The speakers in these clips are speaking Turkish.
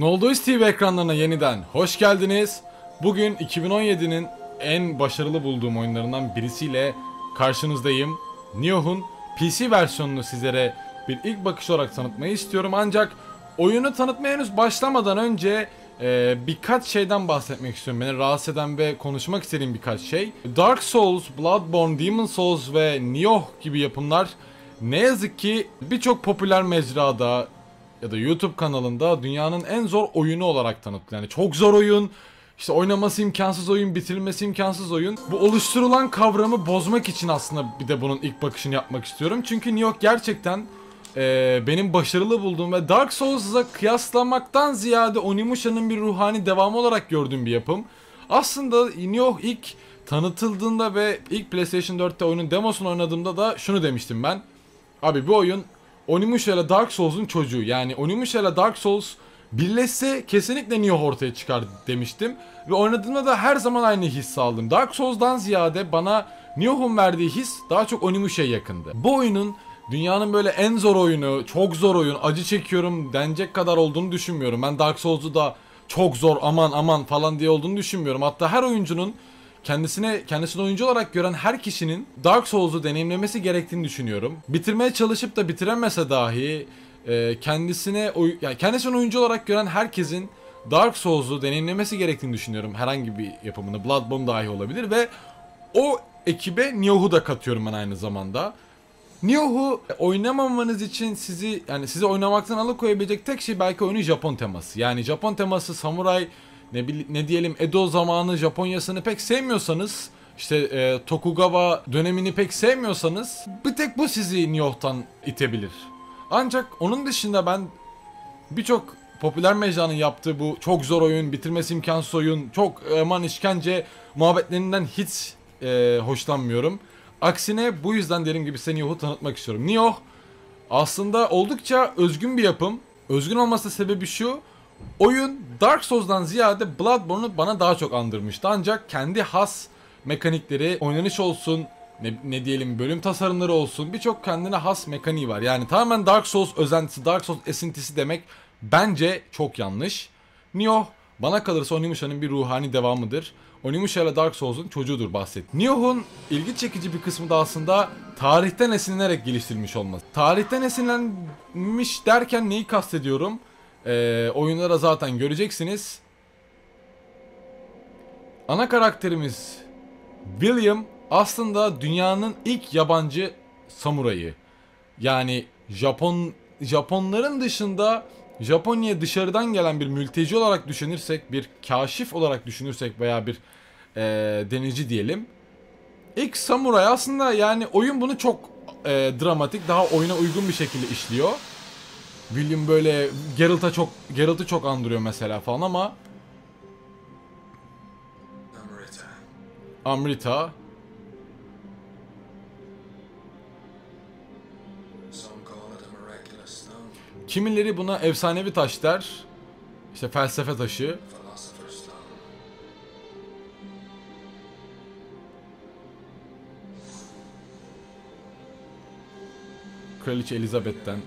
Noldois TV ekranlarına yeniden hoş geldiniz. Bugün 2017'nin en başarılı bulduğum oyunlarından birisiyle karşınızdayım. Nioh'un PC versiyonunu sizlere bir ilk bakış olarak tanıtmayı istiyorum. Ancak oyunu tanıtmaya henüz başlamadan önce e, birkaç şeyden bahsetmek istiyorum. Beni rahatsız eden ve konuşmak istediğim birkaç şey. Dark Souls, Bloodborne, Demon Souls ve Nioh gibi yapımlar ne yazık ki birçok popüler mecrada ya da YouTube kanalında dünyanın en zor oyunu olarak tanıtılıyor. Yani çok zor oyun, işte oynaması imkansız oyun, bitirilmesi imkansız oyun. Bu oluşturulan kavramı bozmak için aslında bir de bunun ilk bakışını yapmak istiyorum. Çünkü New York gerçekten e, benim başarılı bulduğum ve Dark Souls'a kıyaslamaktan ziyade Onimusha'nın bir ruhani devamı olarak gördüğüm bir yapım. Aslında New York ilk tanıtıldığında ve ilk PlayStation 4'te oyunun demosunu oynadığımda da şunu demiştim ben. Abi bu oyun Onimusha ile Dark Souls'un çocuğu. Yani Onimusha ile Dark Souls birleşse kesinlikle Nioh ortaya çıkar demiştim. Ve oynadığımda da her zaman aynı his aldım. Dark Souls'dan ziyade bana Nioh'un verdiği his daha çok Onimusha'ya yakındı. Bu oyunun dünyanın böyle en zor oyunu, çok zor oyun, acı çekiyorum denecek kadar olduğunu düşünmüyorum. Ben Dark Souls'u da çok zor aman aman falan diye olduğunu düşünmüyorum. Hatta her oyuncunun kendisine kendisini oyuncu olarak gören her kişinin Dark Souls'u deneyimlemesi gerektiğini düşünüyorum. Bitirmeye çalışıp da bitiremese dahi e, kendisine oy, yani kendisini oyuncu olarak gören herkesin Dark Souls'u deneyimlemesi gerektiğini düşünüyorum. Herhangi bir yapımını Bloodborne dahi olabilir ve o ekibe Nioh'u da katıyorum ben aynı zamanda. Nioh'u oynamamanız için sizi yani sizi oynamaktan alıkoyabilecek tek şey belki oyunun Japon teması. Yani Japon teması samuray ne, ne diyelim Edo zamanı Japonyasını pek sevmiyorsanız işte e, Tokugawa dönemini pek sevmiyorsanız bir tek bu sizi Nioh'tan itebilir. Ancak onun dışında ben birçok popüler mecranın yaptığı bu çok zor oyun, bitirmesi imkansız oyun, çok aman işkence muhabbetlerinden hiç e, hoşlanmıyorum. Aksine bu yüzden dediğim gibi size Nioh'u tanıtmak istiyorum. Nioh aslında oldukça özgün bir yapım. Özgün olması sebebi şu. Oyun Dark Souls'dan ziyade Bloodborne'u bana daha çok andırmıştı. Ancak kendi has mekanikleri, oynanış olsun, ne, ne diyelim bölüm tasarımları olsun birçok kendine has mekaniği var. Yani tamamen Dark Souls özentisi, Dark Souls esintisi demek bence çok yanlış. Nioh bana kalırsa Onimusha'nın bir ruhani devamıdır. Onimusha ile Dark Souls'un çocuğudur bahset. Nioh'un ilgi çekici bir kısmı da aslında tarihten esinlenerek geliştirilmiş olması. Tarihten esinlenmiş derken neyi kastediyorum? Ee, oyunlara zaten göreceksiniz. Ana karakterimiz William aslında dünyanın ilk yabancı samurayı. Yani Japon Japonların dışında Japonya'ya dışarıdan gelen bir mülteci olarak düşünürsek, bir kaşif olarak düşünürsek veya bir e, denici diyelim. İlk samuray aslında yani oyun bunu çok e, dramatik, daha oyuna uygun bir şekilde işliyor. William böyle Geralt'a çok Geralt'ı çok andırıyor mesela falan ama Amrita. Amrita kimileri buna efsanevi taş der. İşte felsefe taşı. Kraliçe Elizabeth'ten.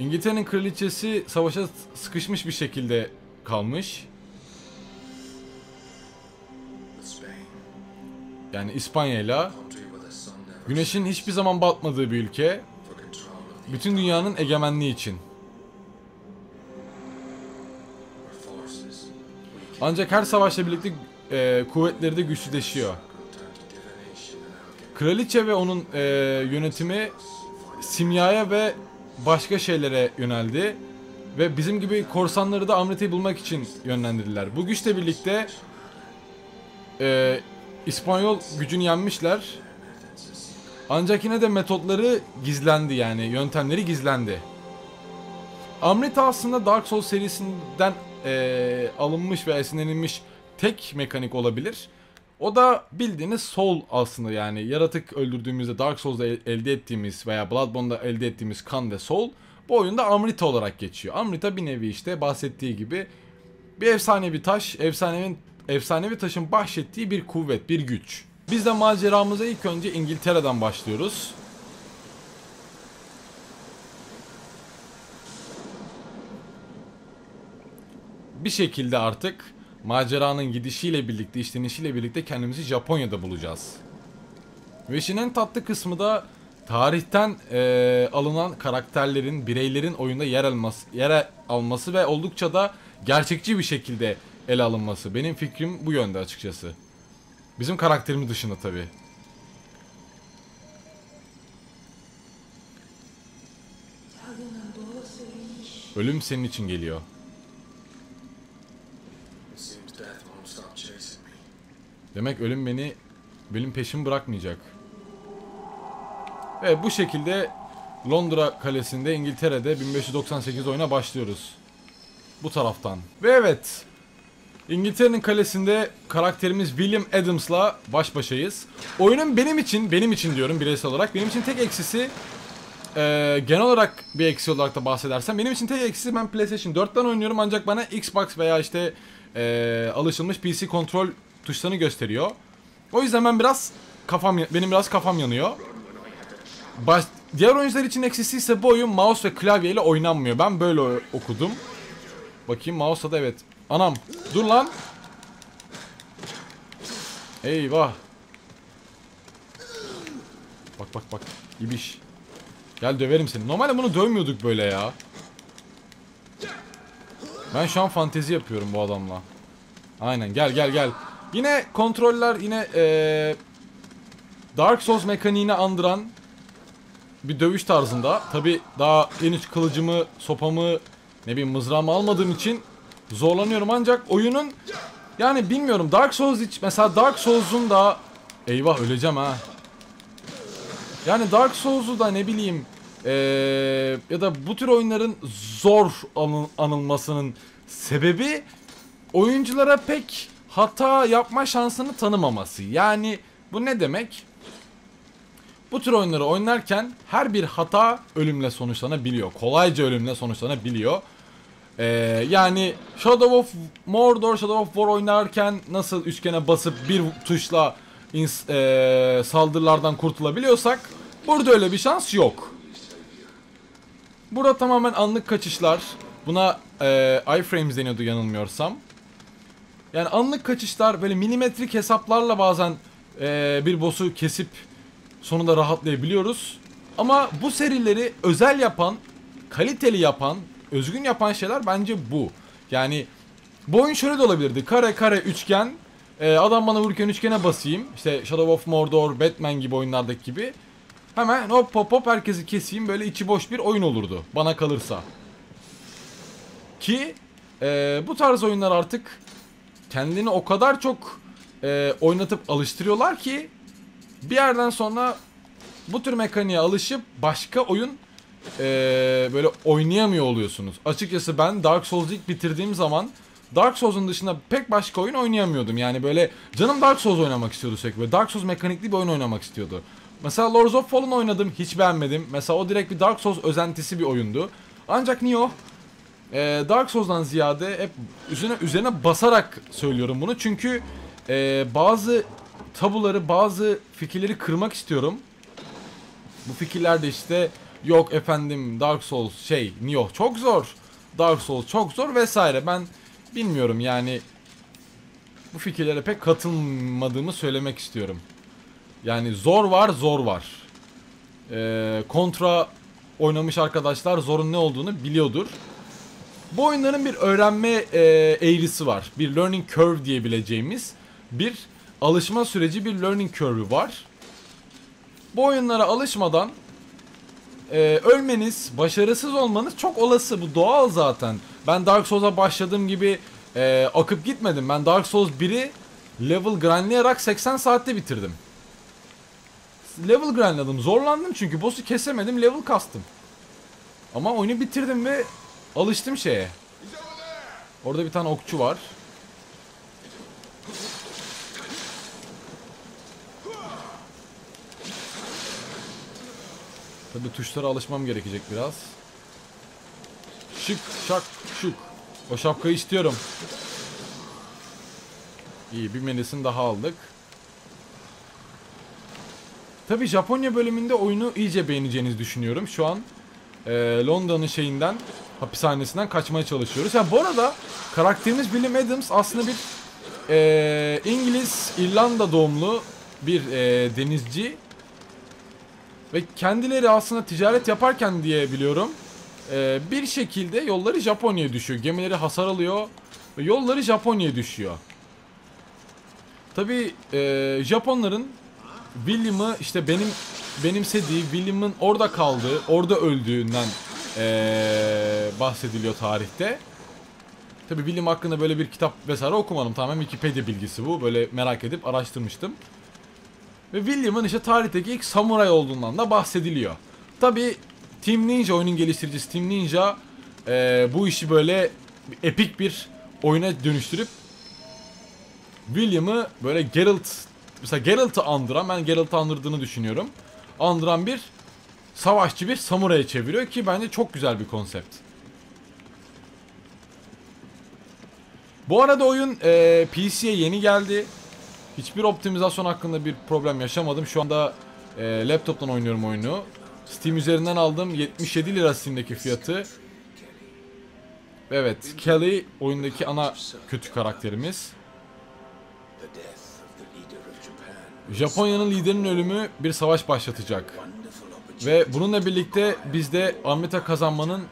İngiltere'nin kraliçesi savaşa sıkışmış bir şekilde kalmış. Yani İspanya'yla güneşin hiçbir zaman batmadığı bir ülke. Bütün dünyanın egemenliği için. Ancak her savaşla birlikte e, kuvvetleri de alchemy. Kraliçe ve onun e, yönetimi simyaya ve başka şeylere yöneldi. Ve bizim gibi korsanları da Amrita'yı bulmak için yönlendirdiler. Bu güçle birlikte e, İspanyol gücünü yenmişler. Ancak yine de metotları gizlendi yani yöntemleri gizlendi. Amrita aslında Dark Souls serisinden e, alınmış ve esinlenilmiş tek mekanik olabilir. O da bildiğiniz soul aslında yani yaratık öldürdüğümüzde Dark Souls'da el- elde ettiğimiz veya Bloodborne'da elde ettiğimiz kan ve soul bu oyunda Amrita olarak geçiyor. Amrita bir nevi işte bahsettiği gibi bir efsanevi taş, efsanevi, efsanevi taşın bahşettiği bir kuvvet, bir güç. Biz de maceramıza ilk önce İngiltere'den başlıyoruz. bir şekilde artık maceranın gidişiyle birlikte, işlenişiyle birlikte kendimizi Japonya'da bulacağız. Ve işin en tatlı kısmı da tarihten eee, alınan karakterlerin, bireylerin oyunda yer alması, yer alması ve oldukça da gerçekçi bir şekilde ele alınması. Benim fikrim bu yönde açıkçası. Bizim karakterimiz dışında tabii. Ölüm senin için geliyor. Demek ölüm beni benim peşimi bırakmayacak. Evet bu şekilde Londra kalesinde İngiltere'de 1598 oyuna başlıyoruz. Bu taraftan. Ve evet İngiltere'nin kalesinde karakterimiz William Adams'la baş başayız. Oyunun benim için, benim için diyorum bireysel olarak, benim için tek eksisi eee, genel olarak bir eksi olarak da bahsedersem benim için tek eksisi ben PlayStation 4'ten oynuyorum ancak bana Xbox veya işte eee, alışılmış PC kontrol tuşlarını gösteriyor. O yüzden ben biraz kafam benim biraz kafam yanıyor. Baş, diğer oyuncular için eksisi ise bu oyun mouse ve klavye ile oynanmıyor. Ben böyle okudum. Bakayım mouse'la da evet. Anam dur lan. Eyvah. Bak bak bak. İbiş. Gel döverim seni. Normalde bunu dövmüyorduk böyle ya. Ben şu an fantezi yapıyorum bu adamla. Aynen gel gel gel. Yine kontroller yine eee Dark Souls mekaniğini andıran bir dövüş tarzında. Tabi daha henüz kılıcımı, sopamı, ne bileyim mızrağımı almadığım için zorlanıyorum ancak oyunun yani bilmiyorum Dark Souls hiç mesela Dark Souls'un da eyvah öleceğim ha. Yani Dark Souls'u da ne bileyim eee, ya da bu tür oyunların zor anıl- anılmasının sebebi oyunculara pek hata yapma şansını tanımaması. Yani bu ne demek? Bu tür oyunları oynarken her bir hata ölümle sonuçlanabiliyor. Kolayca ölümle sonuçlanabiliyor. Ee, yani Shadow of Mordor, Shadow of War oynarken nasıl üçgene basıp bir tuşla ee, saldırılardan kurtulabiliyorsak burada öyle bir şans yok. Burada tamamen anlık kaçışlar. Buna ee, iframes deniyordu yanılmıyorsam. Yani anlık kaçışlar böyle milimetrik hesaplarla bazen ee, bir boss'u kesip sonunda rahatlayabiliyoruz. Ama bu serileri özel yapan, kaliteli yapan, özgün yapan şeyler bence bu. Yani bu oyun şöyle de olabilirdi. Kare kare üçgen, e, adam bana vururken üçgene basayım. İşte Shadow of Mordor, Batman gibi oyunlardaki gibi. Hemen hop hop hop herkesi keseyim. Böyle içi boş bir oyun olurdu. Bana kalırsa. Ki e, bu tarz oyunlar artık kendini o kadar çok e, oynatıp alıştırıyorlar ki bir yerden sonra bu tür mekaniğe alışıp başka oyun eee, böyle oynayamıyor oluyorsunuz. Açıkçası ben Dark Souls'u ilk bitirdiğim zaman Dark Souls'un dışında pek başka oyun oynayamıyordum. Yani böyle canım Dark Souls oynamak istiyordu sürekli. Dark Souls mekanikli bir oyun oynamak istiyordu. Mesela Lords of Fallen oynadım. Hiç beğenmedim. Mesela o direkt bir Dark Souls özentisi bir oyundu. Ancak Nioh e, Dark Souls'dan ziyade hep üzerine üzerine basarak söylüyorum bunu. Çünkü e, bazı tabuları, bazı fikirleri kırmak istiyorum. Bu fikirler de işte yok efendim Dark Souls şey Nioh çok zor. Dark Souls çok zor vesaire. Ben bilmiyorum yani bu fikirlere pek katılmadığımı söylemek istiyorum. Yani zor var, zor var. Ee, kontra oynamış arkadaşlar zorun ne olduğunu biliyordur. Bu oyunların bir öğrenme e, eğrisi var. Bir learning curve diyebileceğimiz bir alışma süreci, bir learning curve'ü var. Bu oyunlara alışmadan e, ölmeniz, başarısız olmanız çok olası. Bu doğal zaten. Ben Dark Souls'a başladığım gibi e, akıp gitmedim. Ben Dark Souls 1'i level grindlayarak 80 saatte bitirdim. Level grindladım. Zorlandım çünkü boss'u kesemedim. Level kastım. Ama oyunu bitirdim ve alıştım şeye. Orada bir tane okçu var. Tabi tuşlara alışmam gerekecek biraz. Şık şak şuk. O şapkayı istiyorum. İyi bir menesin daha aldık. Tabi Japonya bölümünde oyunu iyice beğeneceğinizi düşünüyorum. Şu an e, Londra'nın şeyinden hapishanesinden kaçmaya çalışıyoruz. Yani bu arada karakterimiz William Adams aslında bir e, İngiliz, İrlanda doğumlu bir e, denizci ve kendileri aslında ticaret yaparken diye biliyorum e, bir şekilde yolları Japonya'ya düşüyor. Gemileri hasar alıyor ve yolları Japonya'ya düşüyor. Tabi Japonların William'ı işte benim benimsediği, William'ın orada kaldığı, orada öldüğünden e, bahsediliyor tarihte. Tabi William hakkında böyle bir kitap vesaire okumadım. Tamamen Wikipedia bilgisi bu. Böyle merak edip araştırmıştım. Ve William'ın işte tarihteki ilk samuray olduğundan da bahsediliyor. Tabi Team Ninja oyunun geliştiricisi Team Ninja e, bu işi böyle epik bir oyuna dönüştürüp William'ı böyle Geralt mesela Geralt'ı andıran ben Geralt'ı andırdığını düşünüyorum. Andıran bir savaşçı bir samuraya çeviriyor ki bence çok güzel bir konsept. Bu arada oyun e, PC'ye yeni geldi. Hiçbir optimizasyon hakkında bir problem yaşamadım. Şu anda e, laptop'tan oynuyorum oyunu. Steam üzerinden aldım. 77 lira Steam'deki fiyatı. Evet, Kelly oyundaki ana kötü karakterimiz. Japonya'nın liderinin ölümü bir savaş başlatacak. Ve bununla birlikte biz de Amrita kazanmanın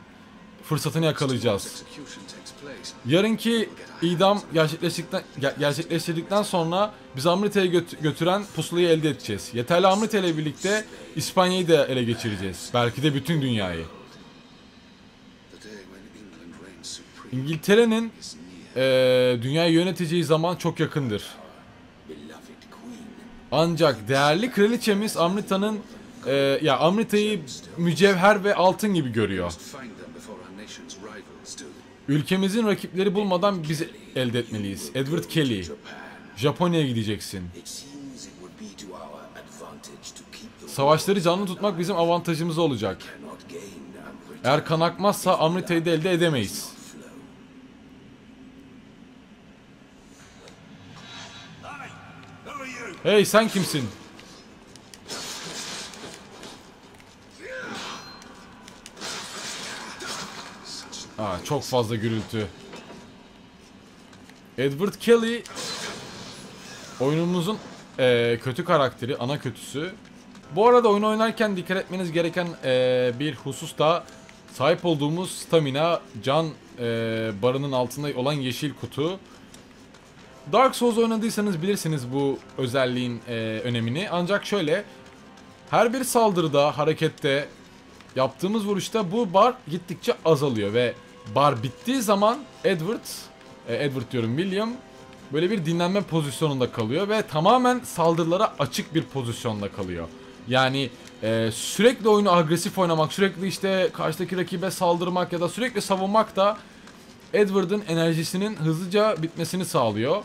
fırsatını yakalayacağız. Yarınki idam gerçekleştikten, ger- gerçekleştirdikten sonra biz Amrita'ya göt- götüren pusulayı elde edeceğiz. Yeterli Amrita ile birlikte İspanya'yı da ele geçireceğiz. Belki de bütün dünyayı. İngiltere'nin eee dünyayı yöneteceği zaman çok yakındır. Ancak değerli kraliçemiz Amrita'nın eee, ya Amrita'yı mücevher ve altın gibi görüyor. Ülkemizin rakipleri bulmadan biz elde etmeliyiz. Edward Kelly. Japonya'ya gideceksin. Savaşları canlı tutmak bizim avantajımız olacak. Eğer kan akmazsa Amrita'yı da elde edemeyiz. Hey sen kimsin? Aa, çok fazla gürültü. Edward Kelly oyunumuzun eee, kötü karakteri, ana kötüsü. Bu arada oyunu oynarken dikkat etmeniz gereken eee, bir husus da sahip olduğumuz stamina, can eee, barının altında olan yeşil kutu. Dark Souls oynadıysanız bilirsiniz bu özelliğin e, önemini. Ancak şöyle her bir saldırıda, harekette, yaptığımız vuruşta bu bar gittikçe azalıyor ve bar bittiği zaman Edward, e, Edward diyorum William böyle bir dinlenme pozisyonunda kalıyor ve tamamen saldırılara açık bir pozisyonda kalıyor. Yani e, sürekli oyunu agresif oynamak, sürekli işte karşıdaki rakibe saldırmak ya da sürekli savunmak da Edward'ın enerjisinin hızlıca bitmesini sağlıyor.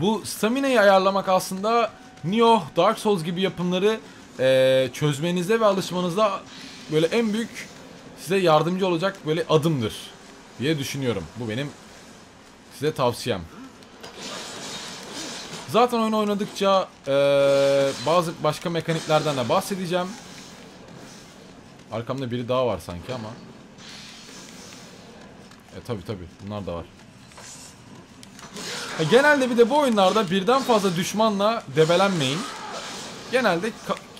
Bu stamina'yı ayarlamak aslında Nioh, Dark Souls gibi yapımları eee, çözmenizde ve alışmanızda böyle en büyük size yardımcı olacak böyle adımdır diye düşünüyorum. Bu benim size tavsiyem. Zaten oyunu oynadıkça eee, bazı başka mekaniklerden de bahsedeceğim. Arkamda biri daha var sanki ama. E tabi tabi bunlar da var. E, genelde bir de bu oyunlarda birden fazla düşmanla debelenmeyin. Genelde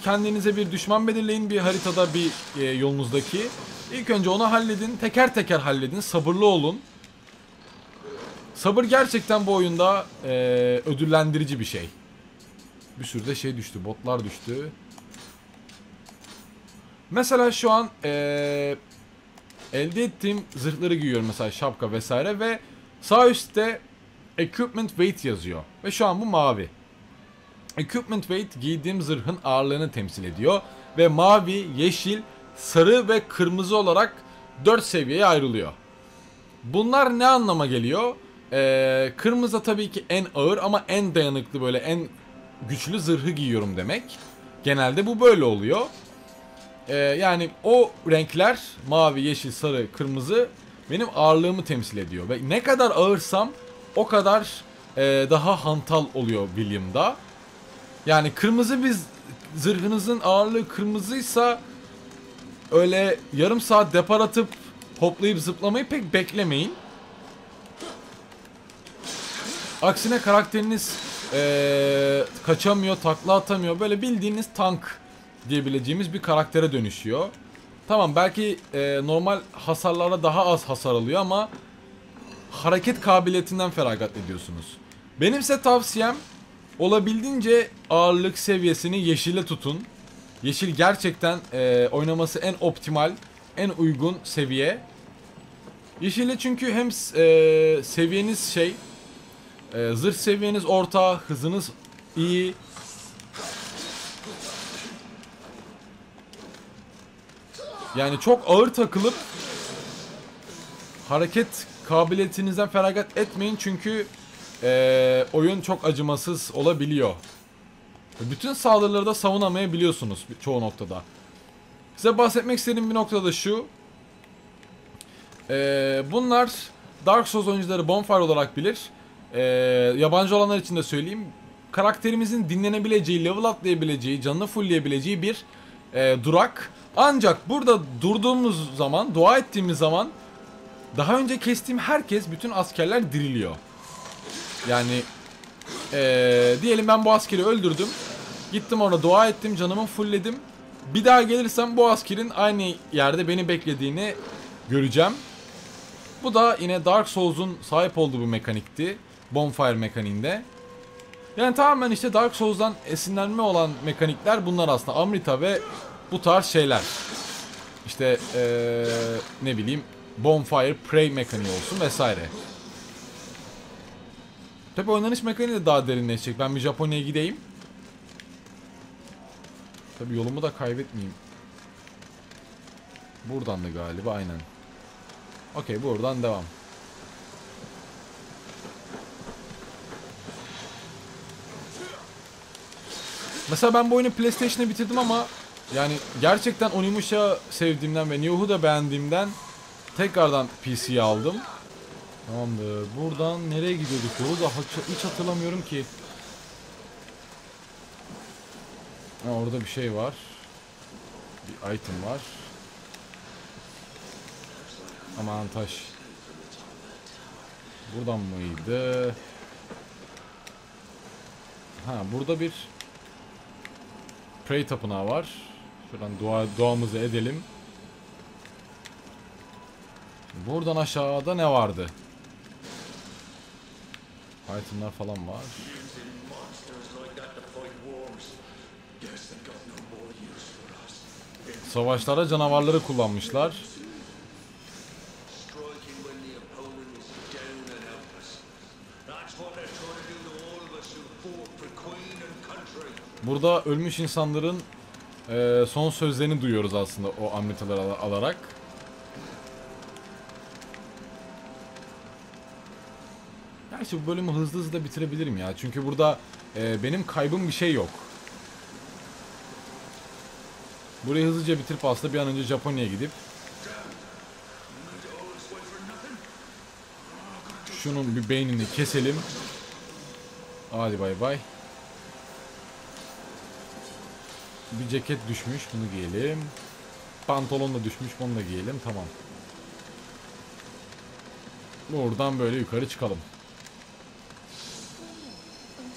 kendinize bir düşman belirleyin bir haritada bir e, yolunuzdaki. İlk önce onu halledin, teker teker halledin, sabırlı olun. Sabır gerçekten bu oyunda e, ödüllendirici bir şey. Bir sürü de şey düştü, botlar düştü. Mesela şu an e, elde ettiğim zırhları giyiyorum mesela şapka vesaire ve sağ üstte Equipment Weight yazıyor. Ve şu an bu mavi. Equipment Weight giydiğim zırhın ağırlığını temsil ediyor. Ve mavi, yeşil, sarı ve kırmızı olarak 4 seviyeye ayrılıyor. Bunlar ne anlama geliyor? Ee, kırmızı tabii ki en ağır ama en dayanıklı böyle en güçlü zırhı giyiyorum demek. Genelde bu böyle oluyor. Ee, yani o renkler mavi, yeşil, sarı, kırmızı benim ağırlığımı temsil ediyor. Ve ne kadar ağırsam o kadar e, daha hantal oluyor William'da. Yani kırmızı bir zırhınızın ağırlığı kırmızıysa öyle yarım saat depar atıp hoplayıp zıplamayı pek beklemeyin. Aksine karakteriniz eee, kaçamıyor, takla atamıyor. Böyle bildiğiniz tank diyebileceğimiz bir karaktere dönüşüyor. Tamam belki eee, normal hasarlara daha az hasar alıyor ama hareket kabiliyetinden feragat ediyorsunuz. Benimse tavsiyem olabildiğince ağırlık seviyesini yeşile tutun. Yeşil gerçekten eee, oynaması en optimal, en uygun seviye. Yeşille çünkü hem eee, seviyeniz şey, eee, zırh seviyeniz orta, hızınız iyi. Yani çok ağır takılıp hareket kabiliyetinizden feragat etmeyin çünkü eee, oyun çok acımasız olabiliyor. Bütün saldırıları da savunamayabiliyorsunuz çoğu noktada. Size bahsetmek istediğim bir nokta da şu. Eee, bunlar Dark Souls oyuncuları Bonfire olarak bilir. Eee, yabancı olanlar için de söyleyeyim. Karakterimizin dinlenebileceği, level atlayabileceği, canını fullleyebileceği bir eee, durak. Ancak burada durduğumuz zaman, dua ettiğimiz zaman daha önce kestiğim herkes, bütün askerler diriliyor. Yani eee, diyelim ben bu askeri öldürdüm. Gittim orada dua ettim, canımı fullledim. Bir daha gelirsem bu askerin aynı yerde beni beklediğini göreceğim. Bu da yine Dark Souls'un sahip olduğu bir mekanikti. Bonfire mekaniğinde. Yani tamamen işte Dark Souls'dan esinlenme olan mekanikler bunlar aslında. Amrita ve bu tarz şeyler. İşte eee, ne bileyim Bonfire Prey mekaniği olsun vesaire. Tabi oynanış mekaniği de daha derinleşecek. Ben bir Japonya'ya gideyim. Tabi yolumu da kaybetmeyeyim. Buradan da galiba aynen. Okey buradan devam. Mesela ben bu oyunu PlayStation'da bitirdim ama yani gerçekten Onimusha sevdiğimden ve Nioh'u da beğendiğimden tekrardan PC'ye aldım. Tamamdır. Buradan nereye gidiyorduk? Yolu da hiç hatırlamıyorum ki. Ha, orada bir şey var. Bir item var. Aman taş. Buradan mıydı? Ha burada bir Prey tapınağı var. Şuradan dua, duamızı edelim. Buradan aşağıda ne vardı? Itemlar falan var. Queen and country. Burada ölmüş insanların eee, son sözlerini duyuyoruz aslında o amritaları al- alarak. Gerçi bu bölümü hızlı hızlı da bitirebilirim ya. Çünkü burada eee, benim kaybım bir şey yok. Burayı hızlıca bitirip aslında bir an önce Japonya'ya gidip şunun bir beynini keselim. Hadi bay bay. Bir ceket düşmüş. Bunu giyelim. Pantolon da düşmüş. Bunu da giyelim. Tamam. Buradan böyle yukarı çıkalım.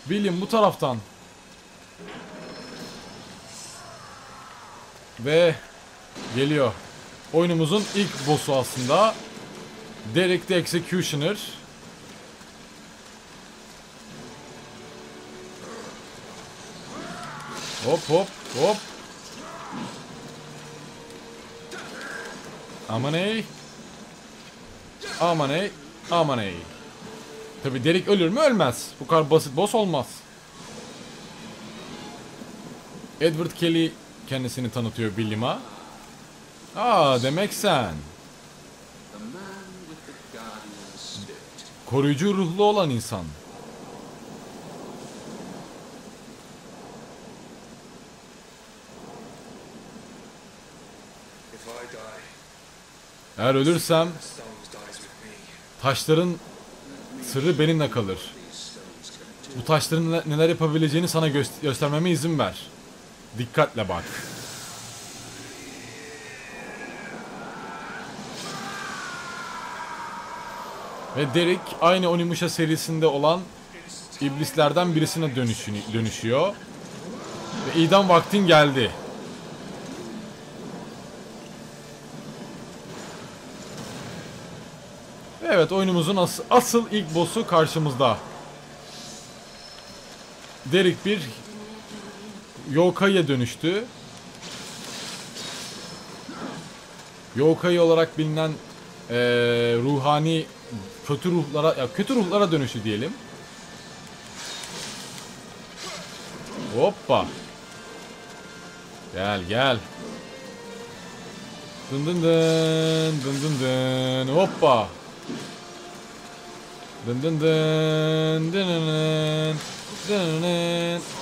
William bu taraftan. Ve geliyor. Oyunumuzun ilk boss'u aslında. Derek the Executioner. Hop hop hop. Aman ey. Aman ey. Aman ey. Tabi Derek ölür mü ölmez. Bu kadar basit boss olmaz. Edward Kelly kendisini tanıtıyor William'a. Aa demek sen. Koruyucu ruhlu olan insan. Eğer ölürsem taşların sırrı benimle kalır. Bu taşların ne- neler yapabileceğini sana göst- göstermeme izin ver. Dikkatle bak. Ve Derek aynı Onimusha serisinde olan iblislerden birisine dönüşüyor. Ve idam vaktin geldi. Evet oyunumuzun as- asıl ilk boss'u karşımızda. Derek bir Yokai'ye dönüştü. Yokai olarak bilinen eee, ruhani kötü ruhlara ya kötü ruhlara dönüştü diyelim. Hoppa. Gel gel. Dın dın dın dın dın dın hoppa. Dın dın dın dın dın dın dın.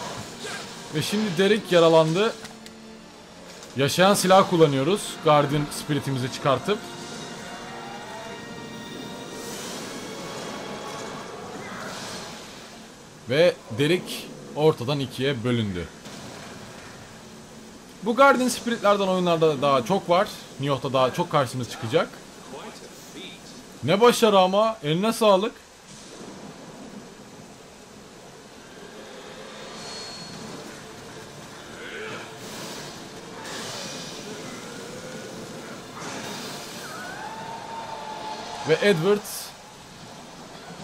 Ve şimdi Derek yaralandı. Yaşayan silah kullanıyoruz. Guardian Spirit'imizi çıkartıp. Ve Derek ortadan ikiye bölündü. Bu Guardian Spirit'lerden oyunlarda daha çok var. York'ta daha çok karşımız çıkacak. Ne başarı ama eline sağlık. Ve Edward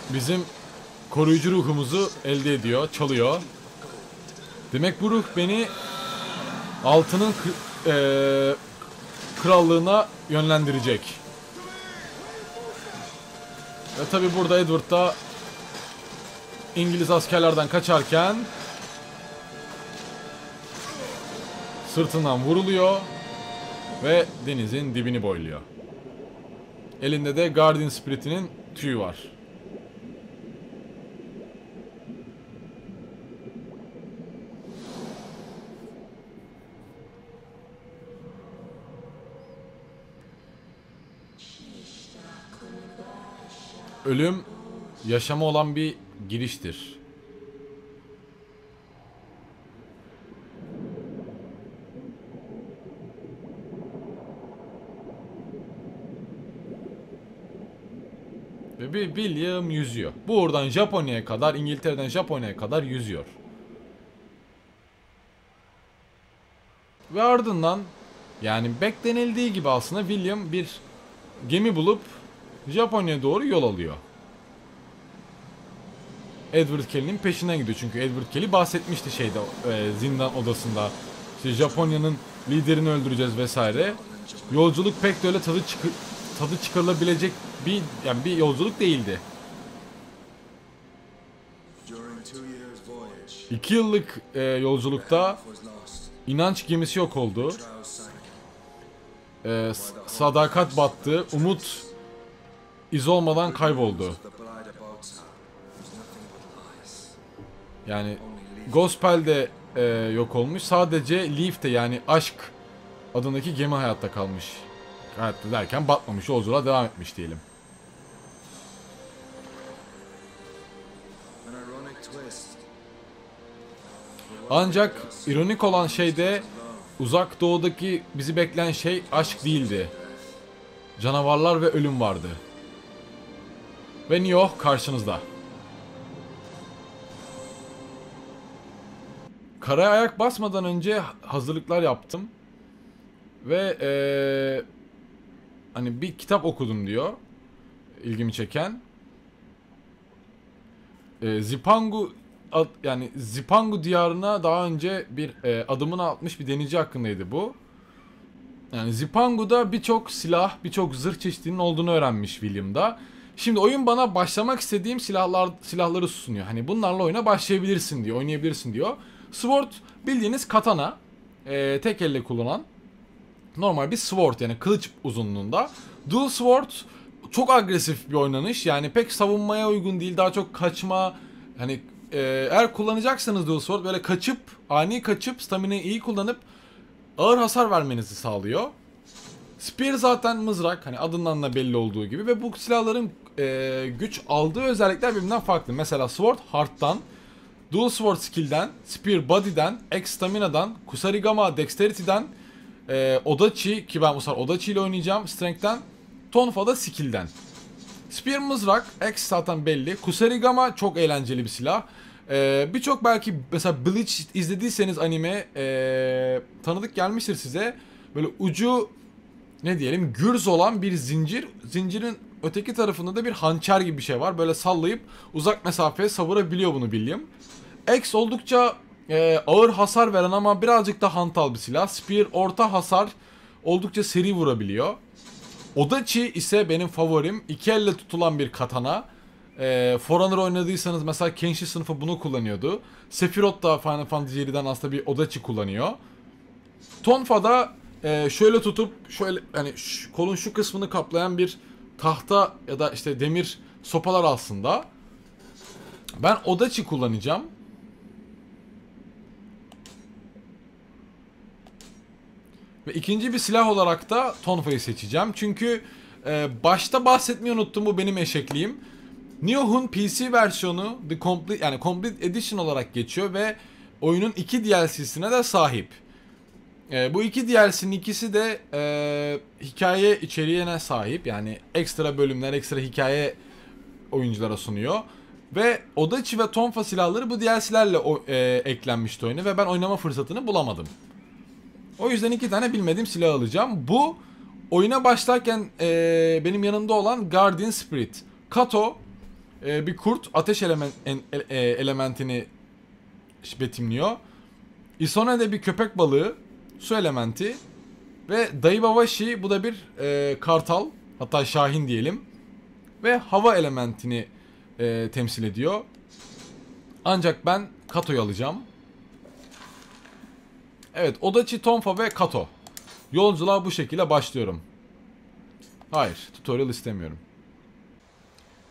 bizim koruyucu ruhumuzu elde ediyor, çalıyor. Demek bu ruh beni altının eee, krallığına yönlendirecek. Ve tabi burada Edward da İngiliz askerlerden kaçarken sırtından vuruluyor ve denizin dibini boyluyor. Elinde de Guardian Spirit'inin tüyü var. Ölüm yaşama olan bir giriştir. Ve William yüzüyor. Bu oradan Japonya'ya kadar, İngiltere'den Japonya'ya kadar yüzüyor. Ve ardından yani beklenildiği gibi aslında William bir gemi bulup Japonya'ya doğru yol alıyor. Edward Kelly'nin peşinden gidiyor çünkü Edward Kelly bahsetmişti şeyde e, zindan odasında. İşte Japonya'nın liderini öldüreceğiz vesaire. Yolculuk pek de öyle tadı çıkı tadı çıkarılabilecek bir yani bir yolculuk değildi. İki yıllık e, yolculukta inanç gemisi yok oldu. E, sadakat battı. Umut iz olmadan kayboldu. Yani Gospel de e, yok olmuş. Sadece Leaf de yani aşk adındaki gemi hayatta kalmış. Hayatta derken batmamış. Yolculuğa devam etmiş diyelim. Ancak ironik olan şey de uzak doğudaki bizi bekleyen şey aşk değildi. Canavarlar ve ölüm vardı. Ve New York karşınızda. Karaya ayak basmadan önce hazırlıklar yaptım. Ve eee, hani bir kitap okudum diyor. ilgimi çeken. Eee, Zipangu ad- yani Zipangu diyarına daha önce bir e, adımını atmış bir denizci hakkındaydı bu. Yani Zipangu'da birçok silah, birçok zırh çeşidinin olduğunu öğrenmiş William da. Şimdi oyun bana başlamak istediğim silahlar silahları sunuyor. Hani bunlarla oyuna başlayabilirsin diyor, oynayabilirsin diyor. Sword bildiğiniz katana, e, tek elle kullanılan normal bir sword yani kılıç uzunluğunda. Dual sword çok agresif bir oynanış. Yani pek savunmaya uygun değil. Daha çok kaçma hani e, eğer kullanacaksanız dual sword böyle kaçıp ani kaçıp stamina'yı iyi kullanıp ağır hasar vermenizi sağlıyor. Spear zaten mızrak hani adından da belli olduğu gibi ve bu silahların e, güç aldığı özellikler birbirinden farklı. Mesela Sword Heart'tan, Dual Sword Skill'den, Spear Body'den, X Stamina'dan, Kusarigama Dexterity'den, e, Odachi ki ben bu sefer Odachi ile oynayacağım Strength'ten, Tonfa da Skill'den. Spear mızrak, X zaten belli. Kusarigama çok eğlenceli bir silah. Ee, Birçok belki mesela Bleach izlediyseniz anime ee, tanıdık gelmiştir size. Böyle ucu ne diyelim gürz olan bir zincir. Zincirin öteki tarafında da bir hançer gibi bir şey var. Böyle sallayıp uzak mesafeye savurabiliyor bunu William. X oldukça e, ağır hasar veren ama birazcık da hantal bir silah. Spear orta hasar oldukça seri vurabiliyor. Odachi ise benim favorim. İki elle tutulan bir katana. E, Forerunner oynadıysanız mesela Kenshi sınıfı bunu kullanıyordu. Sephiroth da Final Fantasy 7'den aslında bir Odachi kullanıyor. Tonfa'da e, şöyle tutup şöyle hani kolun şu kısmını kaplayan bir tahta ya da işte demir sopalar aslında. Ben Odachi kullanacağım. Ve ikinci bir silah olarak da Tonfa'yı seçeceğim. Çünkü e, başta bahsetmeyi unuttum bu benim eşekliğim. Nioh'un PC versiyonu The Complete yani Complete Edition olarak geçiyor ve oyunun iki DLC'sine de sahip. E, bu iki DLC'nin ikisi de e, hikaye içeriğine sahip. Yani ekstra bölümler, ekstra hikaye oyunculara sunuyor. Ve Odachi ve Tonfa silahları bu DLC'lerle e, eklenmişti oyuna ve ben oynama fırsatını bulamadım. O yüzden iki tane bilmediğim silah alacağım. Bu oyuna başlarken e, benim yanımda olan Guardian Spirit. Kato e, bir kurt ateş element, en- e, elementini betimliyor. Isone de bir köpek balığı su elementi. Ve Daibawashi bu da bir e, kartal hatta şahin diyelim. Ve hava elementini e, temsil ediyor. Ancak ben Kato'yu alacağım. Evet Odachi, Tonfa ve Kato. Yolculuğa bu şekilde başlıyorum. Hayır tutorial istemiyorum.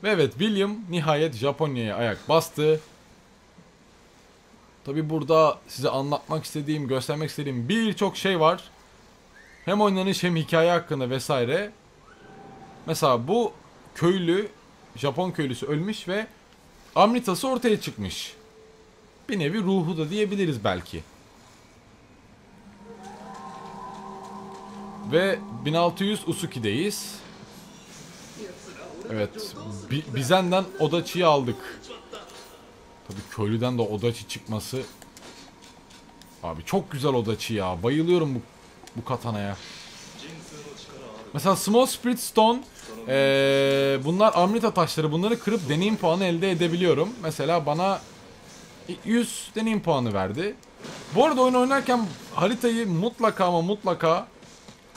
Ve evet William nihayet Japonya'ya ayak bastı. Tabi burada size anlatmak istediğim, göstermek istediğim birçok şey var. Hem oynanış hem hikaye hakkında vesaire. Mesela bu köylü, Japon köylüsü ölmüş ve Amritası ortaya çıkmış. Bir nevi ruhu da diyebiliriz belki. Ve 1600 Usuki'deyiz. Evet. Bi- Bizen'den Odachi'yi aldık. Tabii köylüden de Odachi çıkması. Abi çok güzel Odachi ya. Bayılıyorum bu, bu katanaya. Mesela Small Spirit Stone ee, bunlar Amrita taşları. Bunları kırıp deneyim puanı elde edebiliyorum. Mesela bana 100 deneyim puanı verdi. Bu arada oyun oynarken haritayı mutlaka ama mutlaka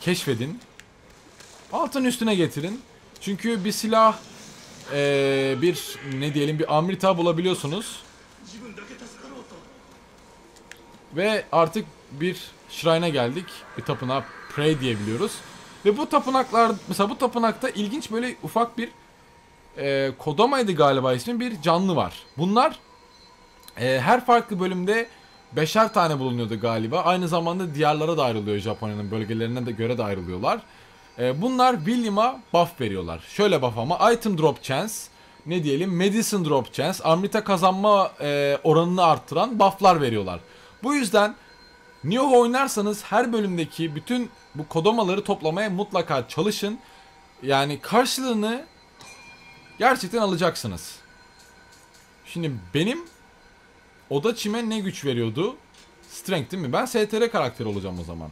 keşfedin. Altın üstüne getirin. Çünkü bir silah ee, bir ne diyelim bir amrita bulabiliyorsunuz. Ve artık bir şrine'a geldik. Bir tapınağa pray diyebiliyoruz. Ve bu tapınaklar mesela bu tapınakta ilginç böyle ufak bir e, Kodama'ydı galiba ismi bir canlı var. Bunlar e, her farklı bölümde beşer tane bulunuyordu galiba. Aynı zamanda diyarlara da ayrılıyor Japonya'nın bölgelerine de göre de ayrılıyorlar. E, bunlar William'a buff veriyorlar. Şöyle buff ama item drop chance, ne diyelim medicine drop chance, amrita kazanma e, oranını arttıran bufflar veriyorlar. Bu yüzden Nioh oynarsanız her bölümdeki bütün bu kodomaları toplamaya mutlaka çalışın. Yani karşılığını gerçekten alacaksınız. Şimdi benim Oda Çime ne güç veriyordu? Strength değil mi? Ben STR karakteri olacağım o zaman.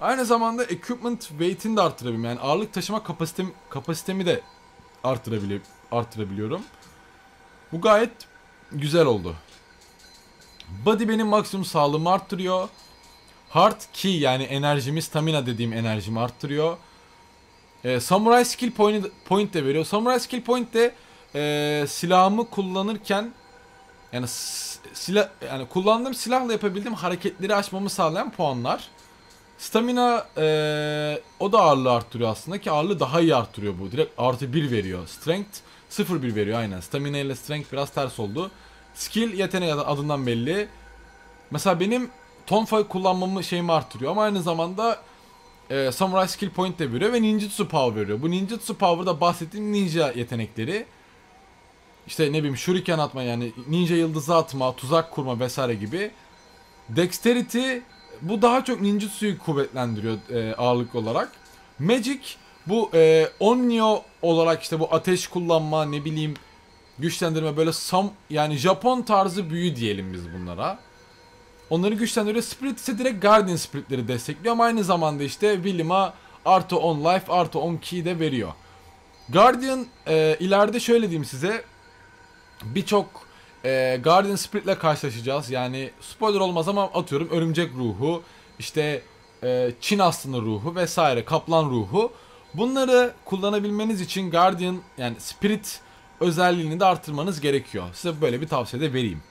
Aynı zamanda equipment weight'ini de arttırabiliyorum. Yani ağırlık taşıma kapasitem, kapasitemi de arttırabili arttırabiliyorum. Bu gayet güzel oldu. Body benim maksimum sağlığımı arttırıyor. Heart ki yani enerjimi, stamina dediğim enerjimi arttırıyor. Ee, Samurai skill point, point de veriyor. Samurai skill point de e, silahımı kullanırken yani silah yani kullandığım silahla yapabildiğim hareketleri açmamı sağlayan puanlar. Stamina e, o da ağırlığı arttırıyor aslında ki ağırlığı daha iyi arttırıyor bu. Direkt artı 1 veriyor. Strength 0-1 veriyor aynen. Stamina ile strength biraz ters oldu. Skill yeteneği adı- adından belli. Mesela benim tonfa kullanmamı şeyimi arttırıyor ama aynı zamanda e, Samurai Skill Point de veriyor ve Ninjutsu Power veriyor. Bu Ninjutsu Power'da bahsettiğim ninja yetenekleri. İşte ne bileyim shuriken atma yani ninja yıldızı atma, tuzak kurma vesaire gibi. Dexterity bu daha çok ninjutsu'yu kuvvetlendiriyor e, ağırlık olarak. Magic Bu e, Onyo olarak işte bu ateş kullanma ne bileyim güçlendirme böyle sam yani Japon tarzı büyü diyelim biz bunlara. Onları güçlendiriyor. Spirit ise direkt Guardian Spirit'leri destekliyor ama aynı zamanda işte William'a artı 10 life artı 10 key de veriyor. Guardian e, ileride şöyle diyeyim size birçok e, Guardian Spirit'le karşılaşacağız. Yani spoiler olmaz ama atıyorum örümcek ruhu, işte e, Çin aslanı ruhu vesaire, kaplan ruhu. Bunları kullanabilmeniz için Guardian yani Spirit özelliğini de arttırmanız gerekiyor. Size böyle bir tavsiye de vereyim.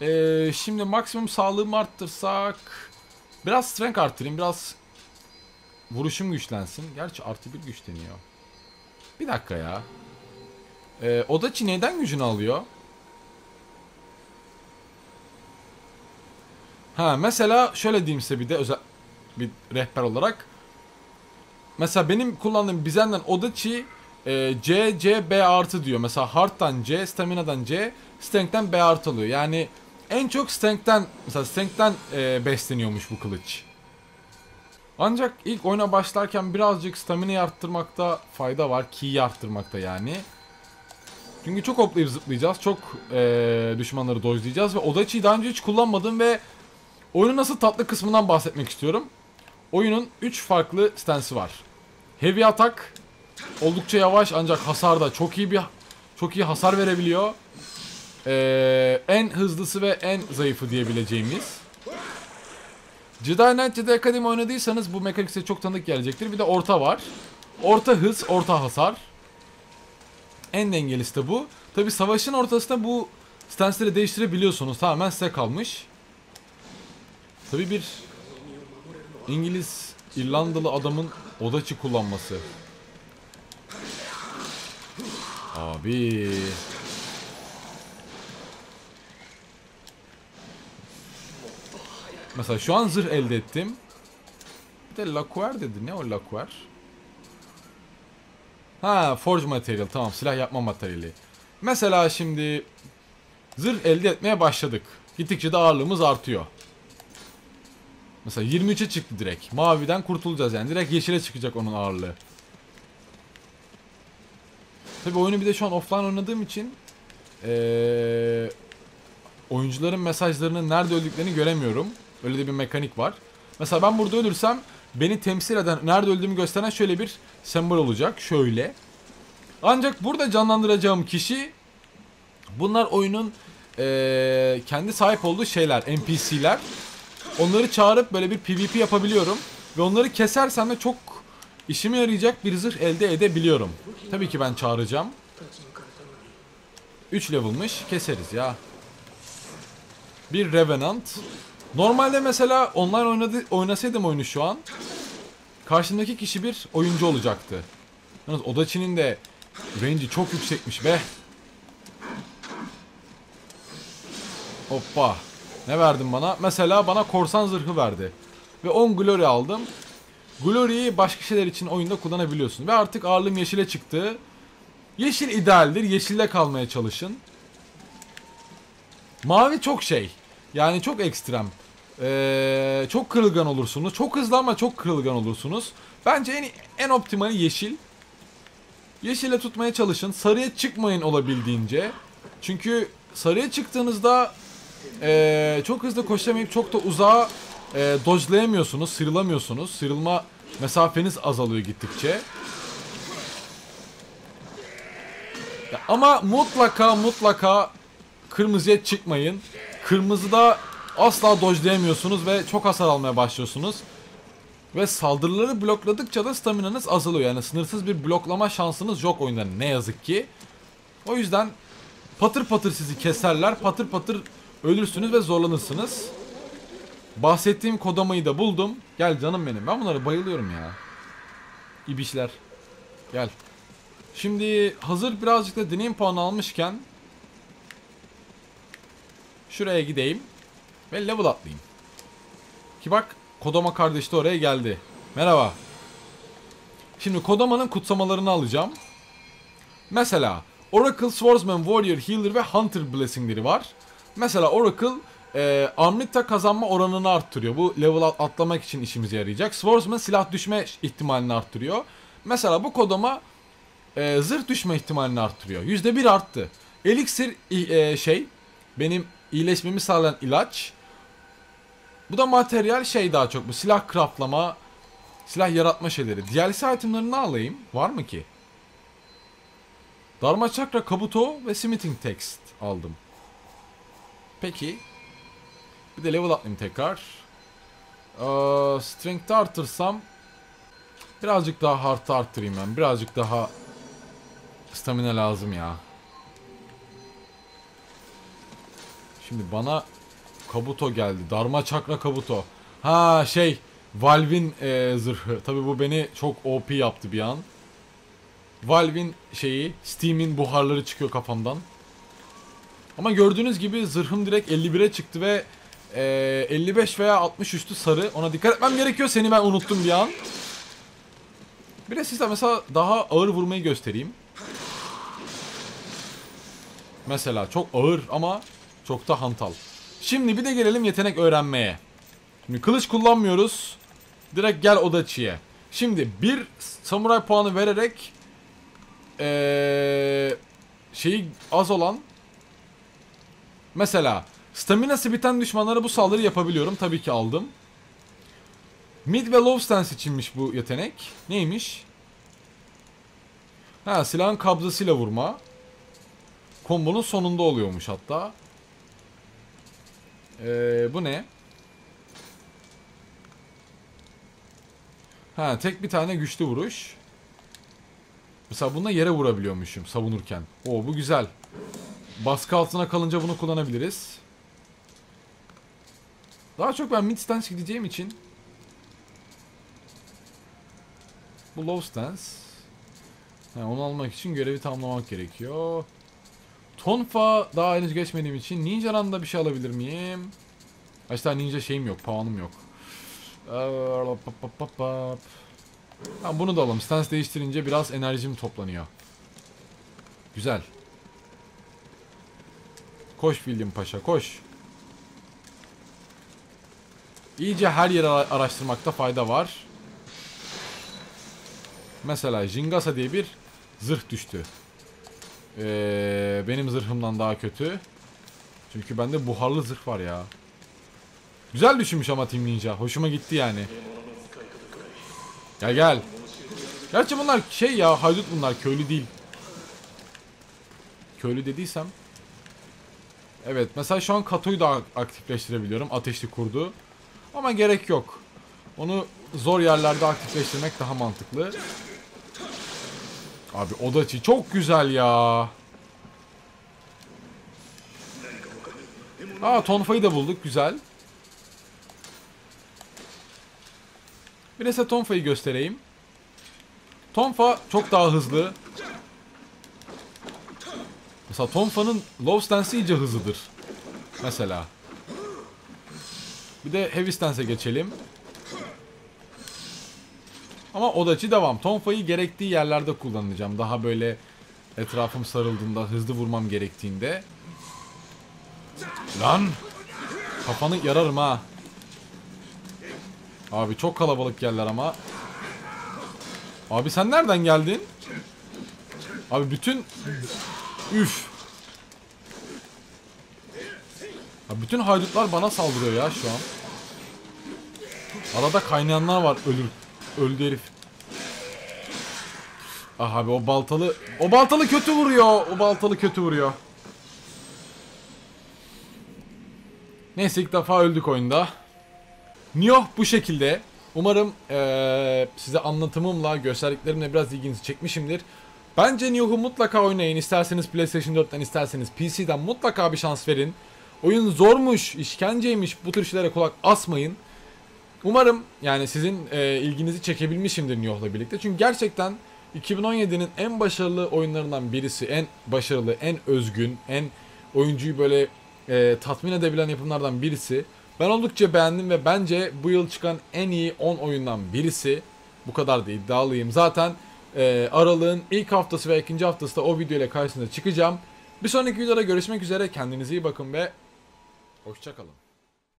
E, şimdi maksimum sağlığımı arttırsak biraz strength arttırayım, biraz vuruşum güçlensin. Gerçi artı bir güçleniyor. Bir dakika ya. Ee, Odachi neyden gücünü alıyor? Ha mesela şöyle diyeyim size bir de özel bir rehber olarak. Mesela benim kullandığım Bizen'den Odachi e, C, C, B artı diyor. Mesela Heart'tan C, Stamina'dan C, Strength'ten B artı alıyor. Yani en çok Strength'ten mesela Strength'ten e, besleniyormuş bu kılıç. Ancak ilk oyuna başlarken birazcık stamina'yı arttırmakta fayda var. Key'i arttırmakta yani. Çünkü çok hoplayıp zıplayacağız. Çok eee, düşmanları dojlayacağız. Ve Odachi'yi daha önce hiç kullanmadım ve oyunun nasıl tatlı kısmından bahsetmek istiyorum. Oyunun 3 farklı stansı var. Heavy atak oldukça yavaş ancak hasarda çok iyi bir çok iyi hasar verebiliyor. Eee, en hızlısı ve en zayıfı diyebileceğimiz. Jedi Knight Jedi Academy oynadıysanız bu mekanik size çok tanıdık gelecektir. Bir de orta var. Orta hız, orta hasar. En dengelisi de bu. Tabi savaşın ortasında bu stansleri değiştirebiliyorsunuz. Tamamen size kalmış. Tabi bir İngiliz, İrlandalı adamın odaçı kullanması. Abi. Mesela şu an zırh elde ettim. Bir de lakuer dedi. Ne o lakuer? Ha forge material tamam silah yapma materyali. Mesela şimdi zırh elde etmeye başladık. Gittikçe de ağırlığımız artıyor. Mesela 23'e çıktı direkt. Maviden kurtulacağız yani. Direkt yeşile çıkacak onun ağırlığı. Tabi oyunu bir de şu an offline oynadığım için ee, oyuncuların mesajlarının nerede öldüklerini göremiyorum. Öyle de bir mekanik var. Mesela ben burada ölürsem beni temsil eden, nerede öldüğümü gösteren şöyle bir sembol olacak. Şöyle. Ancak burada canlandıracağım kişi bunlar oyunun eee, kendi sahip olduğu şeyler, NPC'ler. Onları çağırıp böyle bir PvP yapabiliyorum. Ve onları kesersem de çok işime yarayacak bir zırh elde edebiliyorum. Tabii ki ben çağıracağım. 3 level'mış. Keseriz ya. Bir Revenant. Normalde mesela online oynadı, oynasaydım oyunu şu an karşımdaki kişi bir oyuncu olacaktı. Yalnız Odachi'nin de range'i çok yüksekmiş be. Hoppa. Ne verdin bana? Mesela bana korsan zırhı verdi. Ve 10 glory aldım. Glory'yi başka şeyler için oyunda kullanabiliyorsun. Ve artık ağırlığım yeşile çıktı. Yeşil idealdir. Yeşilde kalmaya çalışın. Mavi çok şey. Yani çok ekstrem. Ee, çok kırılgan olursunuz. Çok hızlı ama çok kırılgan olursunuz. Bence en en optimali yeşil. Yeşile tutmaya çalışın. Sarıya çıkmayın olabildiğince. Çünkü sarıya çıktığınızda ee, çok hızlı koşamayıp çok da uzağa ee, dodge'layamıyorsunuz, sıyrılamıyorsunuz. Sıyrılma mesafeniz azalıyor gittikçe. Ya ama mutlaka mutlaka kırmızıya çıkmayın. Kırmızıda asla dodge'layamıyorsunuz ve çok hasar almaya başlıyorsunuz. Ve saldırıları blokladıkça da staminanız azalıyor. Yani sınırsız bir bloklama şansınız yok oyunda ne yazık ki. O yüzden patır patır sizi keserler. Patır patır ölürsünüz ve zorlanırsınız. Bahsettiğim kodamayı da buldum. Gel canım benim. Ben bunlara bayılıyorum ya. İbişler. Gel. Şimdi hazır birazcık da deneyim puanı almışken şuraya gideyim ve level atlayayım. Ki bak Kodama kardeş de oraya geldi. Merhaba. Şimdi Kodama'nın kutsamalarını alacağım. Mesela Oracle, Swordsman, Warrior, Healer ve Hunter Blessing'leri var. Mesela Oracle e, Amrita kazanma oranını arttırıyor. Bu level at- atlamak için işimize yarayacak. Swordsman silah düşme ihtimalini arttırıyor. mesela bu kodama e, zırh düşme ihtimalini arttırıyor. %1 arttı. Elixir e, şey benim iyileşmemi sağlayan ilaç. Bu da materyal şey daha çok bu silah craftlama, silah yaratma şeyleri. DLC itemlarını alayım? Var mı ki? Dharma Chakra Kabuto ve Smithing Text aldım. Peki. Bir de level atlayayım tekrar. Ee, strength'ı artırsam birazcık daha heart'ı arttırayım ben. Birazcık daha stamina lazım ya. Şimdi bana Kabuto geldi. Dharma Chakra Kabuto. Ha şey Valve'in e, zırhı. Tabi bu beni çok OP yaptı bir an. Valve'in şeyi Steam'in buharları çıkıyor kafamdan. Ama gördüğünüz gibi zırhım direkt 51'e çıktı ve e, 55 veya 60 üstü sarı. Ona dikkat etmem gerekiyor. Seni ben unuttum bir an. Bir de size mesela daha ağır vurmayı göstereyim. Mesela çok ağır ama çok da hantal. Şimdi bir de gelelim yetenek öğrenmeye. Şimdi kılıç kullanmıyoruz. Direkt gel Odachi'ye. Şimdi bir samuray puanı vererek ee, şeyi az olan mesela staminası biten düşmanlara bu saldırı yapabiliyorum. Tabii ki aldım. Mid ve low stance içinmiş bu yetenek. Neymiş? Ha silahın kabzasıyla vurma. Kombonun sonunda oluyormuş hatta. Ee, bu ne? Ha tek bir tane güçlü vuruş. Mesela bununla yere vurabiliyormuşum savunurken. Oo bu güzel. Baskı altına kalınca bunu kullanabiliriz. Daha çok ben mid stance gideceğim için bu low stance. Ha, onu almak için görevi tamamlamak gerekiyor. Tonfa daha henüz geçmediğim için Ninja Run'da bir şey alabilir miyim? Kaç tane ninja şeyim yok, puanım yok. Tamam bunu da alalım. Stance değiştirince biraz enerjim toplanıyor. Güzel. Koş William Paşa koş. İyice her ara- araştırmakta fayda var. Mesela Jingasa diye bir zırh düştü. Ee, benim zırhımdan daha kötü. Çünkü bende buharlı zırh var ya. Güzel düşünmüş ama Team Ninja. Hoşuma gitti yani. Gel gel. Gerçi bunlar şey ya haydut bunlar köylü değil. Köylü dediysem. Evet mesela şu an Kato'yu da aktifleştirebiliyorum. Ateşli kurdu. Ama gerek yok. Onu zor yerlerde aktifleştirmek daha mantıklı. Abi Odachi çok güzel ya. Aa Tonfa'yı da bulduk güzel. Bir de Tonfa'yı göstereyim. Tonfa çok daha hızlı. Mesela Tonfa'nın low stance'i iyice hızlıdır. Mesela. Bir de heavy stance'e geçelim. Ama Odachi devam. Tonfa'yı gerektiği yerlerde kullanacağım. Daha böyle etrafım sarıldığında, hızlı vurmam gerektiğinde. Lan! Kafanı yararım ha. Abi çok kalabalık yerler ama. Abi sen nereden geldin? Abi bütün... Üf. Abi bütün haydutlar bana saldırıyor ya şu an. Arada kaynayanlar var ölür. Öldü herif. Ah abi o baltalı... O baltalı kötü vuruyor. O baltalı kötü vuruyor. Neyse ilk defa öldük oyunda. Nioh bu şekilde. Umarım eee, size anlatımımla, gösterdiklerimle biraz ilginizi çekmişimdir. Bence Nioh'u mutlaka oynayın. İsterseniz PlayStation 4'ten, isterseniz PC'den mutlaka bir şans verin. Oyun zormuş, işkenceymiş, bu tür şeylere kulak asmayın. Umarım yani sizin e, ilginizi çekebilmişimdir Nioh'la birlikte. Çünkü gerçekten 2017'nin en başarılı oyunlarından birisi, en başarılı, en özgün, en oyuncuyu böyle e, tatmin edebilen yapımlardan birisi. Ben oldukça beğendim ve bence bu yıl çıkan en iyi 10 oyundan birisi. Bu kadar da iddialıyım. Zaten e, Aralık'ın ilk haftası ve ikinci haftası da o video ile karşınıza çıkacağım. Bir sonraki videoda görüşmek üzere. Kendinize iyi bakın ve hoşçakalın.